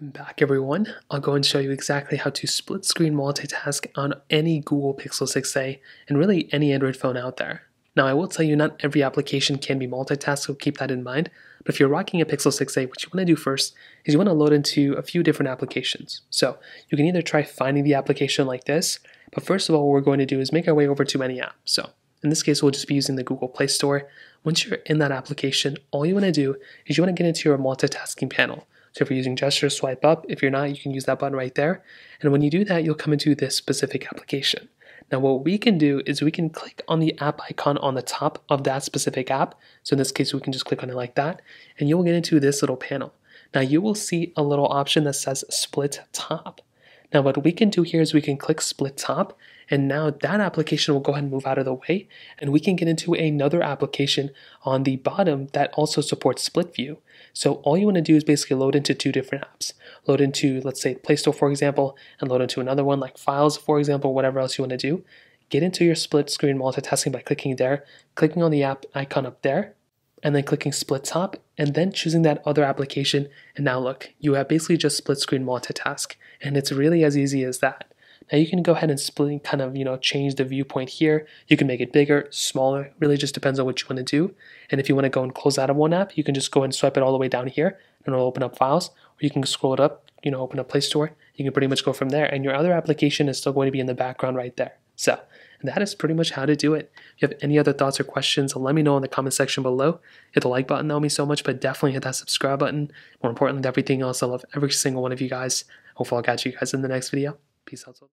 Welcome back everyone. I'll go and show you exactly how to split screen multitask on any Google Pixel 6a and really any Android phone out there. Now I will tell you not every application can be multitasked, so keep that in mind. But if you're rocking a Pixel 6a, what you want to do first is you want to load into a few different applications. So you can either try finding the application like this, but first of all what we're going to do is make our way over to any app. So in this case we'll just be using the Google Play Store. Once you're in that application, all you want to do is you want to get into your multitasking panel. So if you're using gesture, swipe up. If you're not, you can use that button right there. And when you do that, you'll come into this specific application. Now what we can do is we can click on the app icon on the top of that specific app. So in this case, we can just click on it like that, and you'll get into this little panel. Now you will see a little option that says split top. Now what we can do here is we can click split top and now that application will go ahead and move out of the way and we can get into another application on the bottom that also supports split view. So all you want to do is basically load into two different apps. Load into let's say Play Store for example and load into another one like Files for example, whatever else you want to do. Get into your split screen multitasking by clicking there, clicking on the app icon up there and then clicking split top and then choosing that other application. And now look, you have basically just split screen multitask and it's really as easy as that. Now you can go ahead and split, kind of, you know, change the viewpoint here. You can make it bigger, smaller, really just depends on what you want to do. And if you want to go and close out of one app, you can just go and swipe it all the way down here and it'll open up files. Or you can scroll it up, you know, open up Play Store. You can pretty much go from there and your other application is still going to be in the background right there. So that is pretty much how to do it. If you have any other thoughts or questions, let me know in the comment section below. Hit the like button, that would mean so much, but definitely hit that subscribe button. More importantly everything else, I love every single one of you guys. Hopefully I'll catch you guys in the next video. Peace out.